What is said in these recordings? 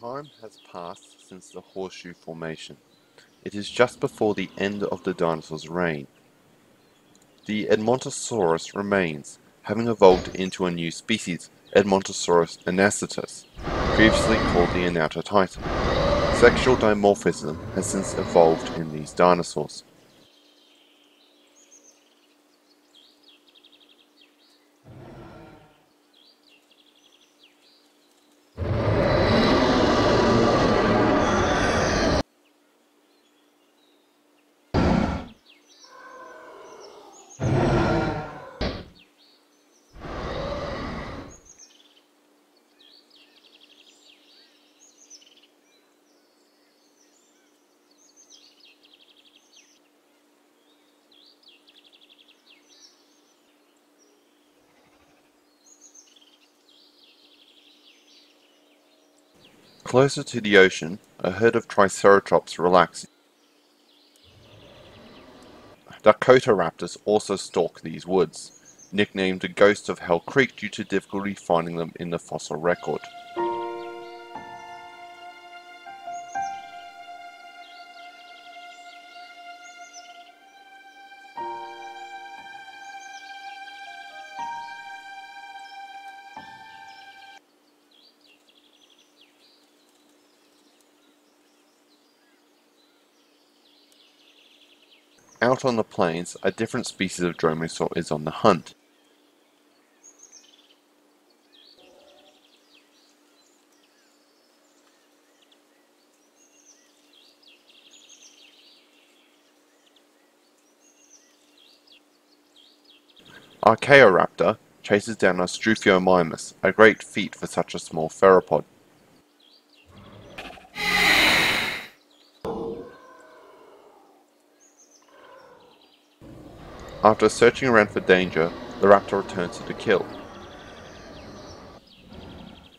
Time has passed since the Horseshoe Formation. It is just before the end of the dinosaur's reign. The Edmontosaurus remains, having evolved into a new species, Edmontosaurus annectens, previously called the Titan. Sexual dimorphism has since evolved in these dinosaurs. Closer to the ocean, a herd of Triceratops relax. Dakotaraptors also stalk these woods, nicknamed the Ghosts of Hell Creek due to difficulty finding them in the fossil record. Out on the plains, a different species of dromaeosaur is on the hunt. Acheroraptor chases down a Struthiomimus, a great feat for such a small theropod. After searching around for danger, the raptor returns to the kill.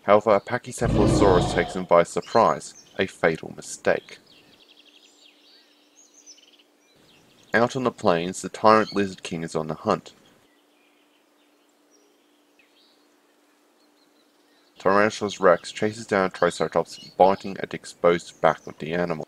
However, a Pachycephalosaurus takes him by surprise, a fatal mistake. Out on the plains, the tyrant lizard king is on the hunt. Tyrannosaurus rex chases down a Triceratops, biting at the exposed back of the animal.